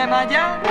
Maya Maya.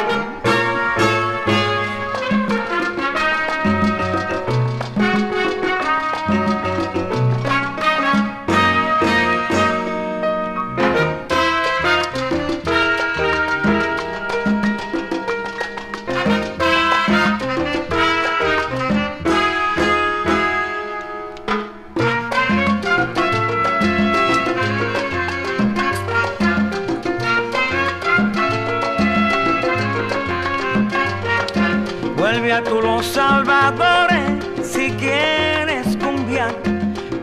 Los salvadores, si quieres cumbiar,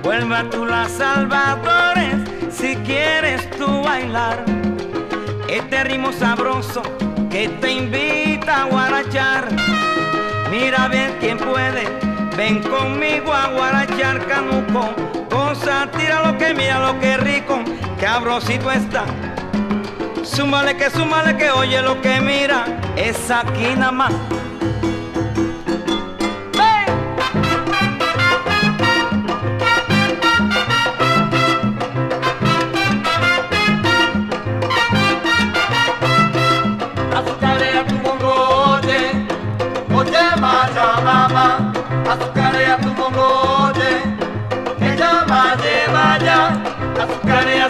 vuelva tú las salvadores, si quieres tú bailar. Este ritmo sabroso que te invita a guarachar. Mira bien quién puede, ven conmigo a guarachar canuco. Cosa, tira lo que mira lo que rico, que abrosito está. Súmale que súmale que oye lo que mira, es aquí nada más.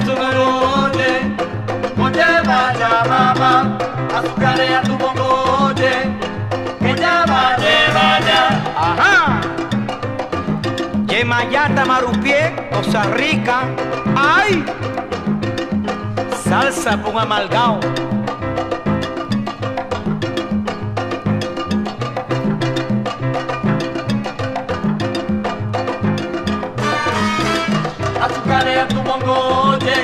Mongote, oye maya mama. Azucarea tu mongote, que llama lleva ya. Ajá. Yemayata Marupie, Costa Rica. ¡Ay! Salsa con amalgao. Azucarea tu mongote,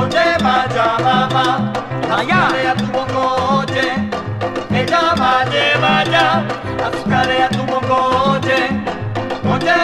oye maya mama. Azucarea tu mongote, que llama lleva ya. Azucarea tu mongote, oye